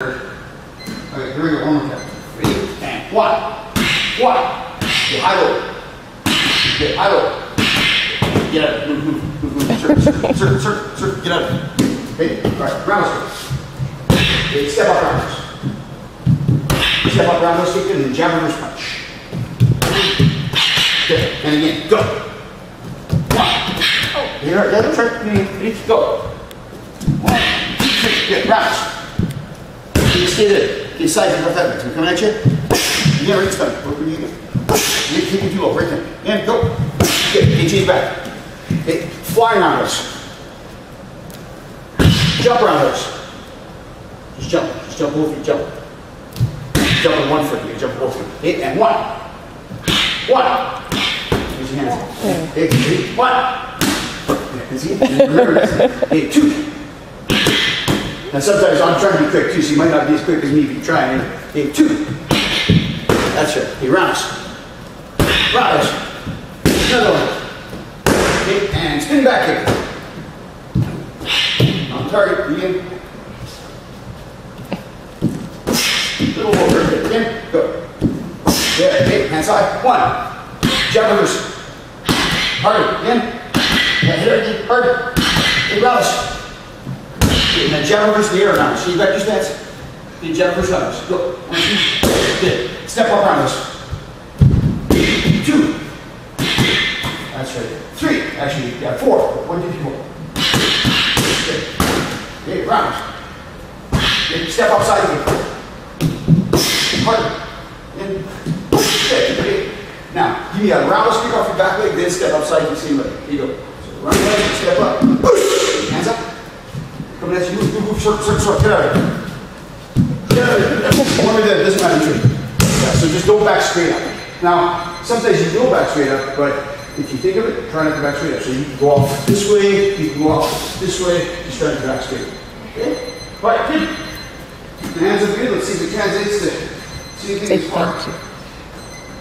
Okay, here we go, one more time. Ready? And one, one. Get low. Get low. Get out. Move, move, move, move. Circle, circle, circle, circle. Get out. Okay, all right, round kick. Okay, step up round Step up round kick and then jab reverse punch. Okay, and again, go. One. Here, the other trick, ready, go. One, two, three, good, rounds. You stay there. Get sides of that. I'm coming at you. You gotta reach them. Work with you. You keep it too low. Right there. And go. Get, get your back. Okay. Fly around us. Jump around us. Just jump. Just jump both feet. Jump. Jump with one foot. You jump both feet. Okay. And one. One. Use your hands. Okay. Three. One. Yeah, see? Remember. Okay. Two. And sometimes I'm trying to be quick too, so you might not be as quick as me if you try. And okay, two. That's right. He rounds. Rounds. Another one. Okay, and spin back here. On target, begin. Little over. Again, go. Yeah, okay, hands high. One. Jab reverse. Harder. Again. Yeah, hit it again. Harder. Okay, rounds. The around. So you got your stance. Then jab reverse others. Go. One, two. Good. Step up around us. Two. That's right. Three. Actually, yeah, four. One, two, three, four. Good. Okay, round. Then step outside again. Harder. Then. Good. Now, give me a round kick off your back leg, then step outside the same way. Here you go. So run leg, step up. Hands up. Coming at you, move, move, move, short, short, short, get out of here. Get out of here. One minute, doesn't matter, tree. Yeah, so just go back straight up. Now, sometimes you go back straight up, but if you think of it, try not to back straight up. So you can go off this way, you can go off this way, just try to back straight. Okay? All right, good. Keep the hands up good. Let's see if it translates to see if it's hard.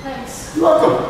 Thanks. You're welcome.